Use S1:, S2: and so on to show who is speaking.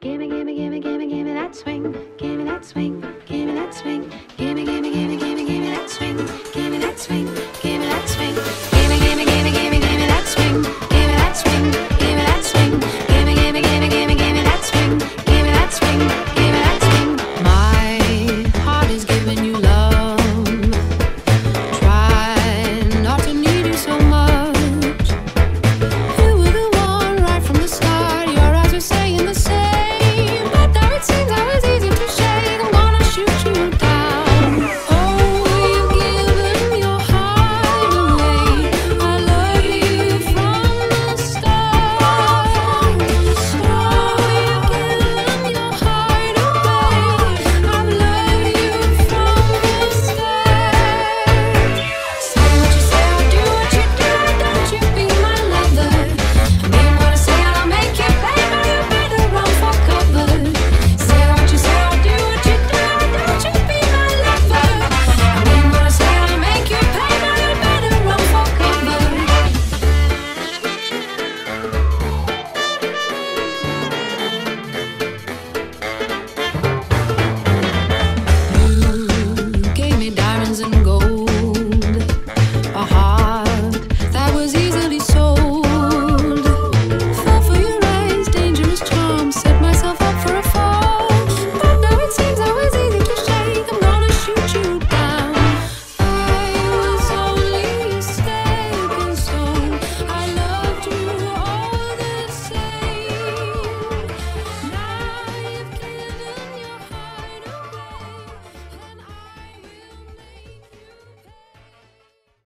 S1: Gimme, gimme, gimme, gimme, gimme that swing. Gimme that swing. Gimme that swing.